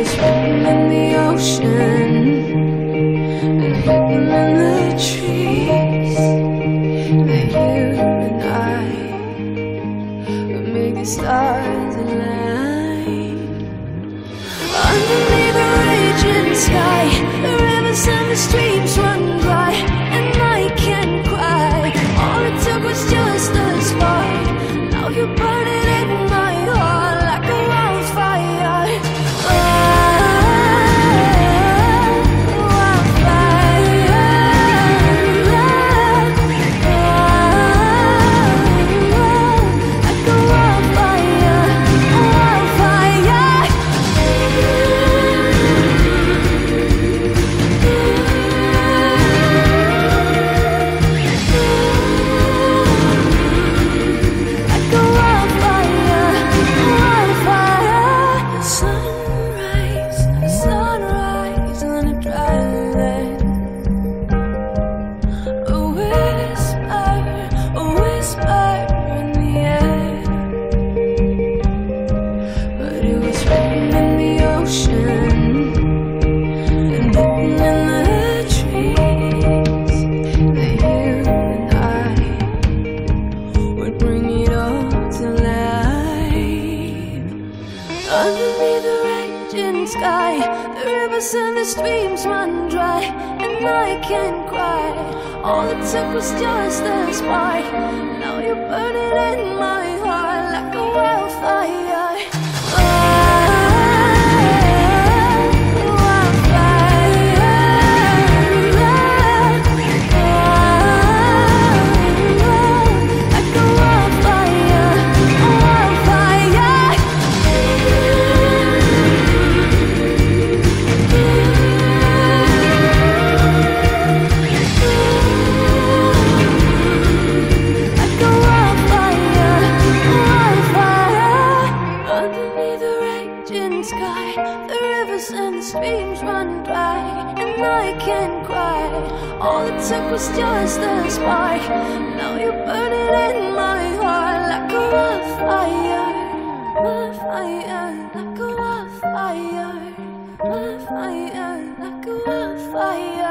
was in the ocean Underneath the raging sky, the rivers and the streams run dry, and I can't cry. All it took was just a spark. Now you're burning in my heart like a wildfire. The rivers and the streams run dry And I can't cry. All it took was just a spark. Now you're burning in my heart Like a wildfire. Wildfire, like a wildfire. Wildfire, like a wildfire